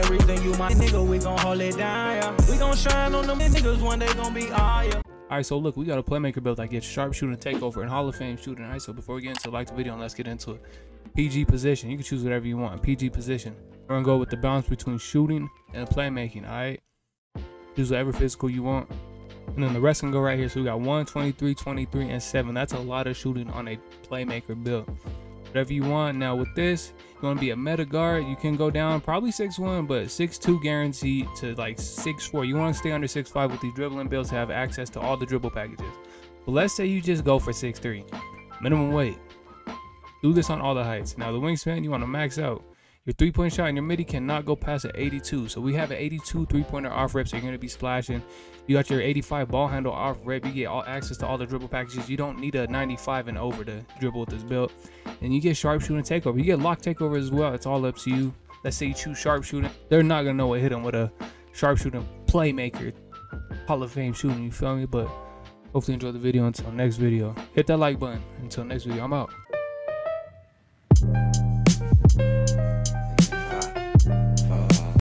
everything. You my nigga, we gon' hold it down, yeah. We gon' shine on them niggas, one day gon' be all, yeah. Alright, so look, we got a playmaker build that gets sharpshooting takeover and Hall of Fame shooting. Alright, so before we get into like the video and let's get into it. PG position. You can choose whatever you want. PG position. We're gonna go with the balance between shooting and playmaking, alright? Choose whatever physical you want. And then the rest can go right here. So we got 1, 23, 23, and 7. That's a lot of shooting on a playmaker build. Whatever you want. Now with this, you want to be a meta guard. You can go down probably six one, but six two guaranteed to like six four. You want to stay under six five with these dribbling builds to have access to all the dribble packages. But let's say you just go for six three, Minimum weight. Do this on all the heights. Now the wingspan, you want to max out. Your three point shot and your midi cannot go past an 82. So we have an 82 three pointer off rip, so you're going to be splashing. You got your 85 ball handle off rip. You get all access to all the dribble packages. You don't need a 95 and over to dribble with this build. And you get sharpshooting takeover. You get lock takeover as well. It's all up to you. Let's say you choose sharpshooting. They're not going to know what hit them with a sharpshooting playmaker. Hall of Fame shooting, you feel me? But hopefully enjoy the video until next video. Hit that like button. Until next video, I'm out.